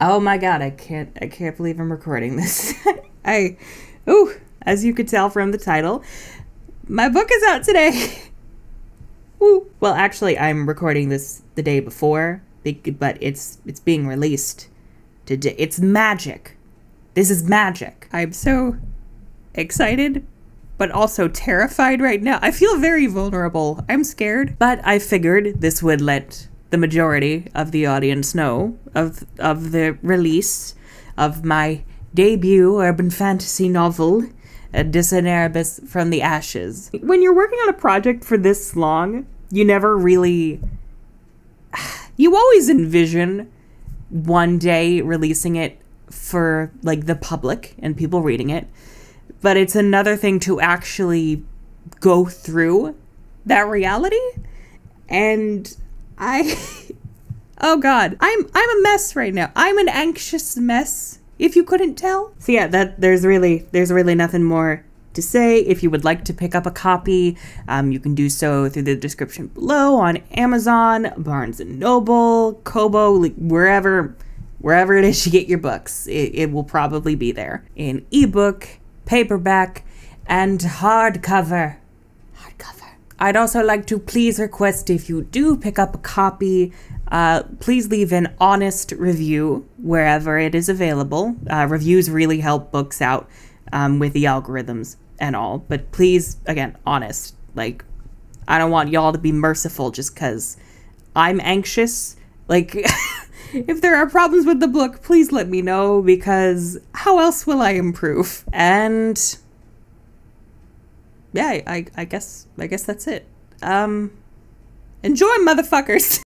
Oh my god, I can't I can't believe I'm recording this. I ooh, as you could tell from the title, my book is out today. Woo. Well, actually, I'm recording this the day before, but it's it's being released today. It's magic. This is magic. I'm so excited, but also terrified right now. I feel very vulnerable. I'm scared. But I figured this would let the majority of the audience know of of the release of my debut urban fantasy novel, De Cineribus from the Ashes. When you're working on a project for this long, you never really. You always envision one day releasing it for like the public and people reading it, but it's another thing to actually go through that reality. And I Oh god, I'm I'm a mess right now. I'm an anxious mess. If you couldn't tell. So yeah, that there's really there's really nothing more to say. If you would like to pick up a copy, um, you can do so through the description below on Amazon, Barnes and Noble, Kobo, like wherever wherever it is you get your books. It, it will probably be there in ebook, paperback, and hardcover. Hardcover. I'd also like to please request if you do pick up a copy, uh, please leave an honest review wherever it is available. Uh, reviews really help books out um, with the algorithms and all, but please, again, honest. Like, I don't want y'all to be merciful just because I'm anxious. Like, if there are problems with the book, please let me know because how else will I improve? And yeah, I, I guess I guess that's it. Um, enjoy, motherfuckers.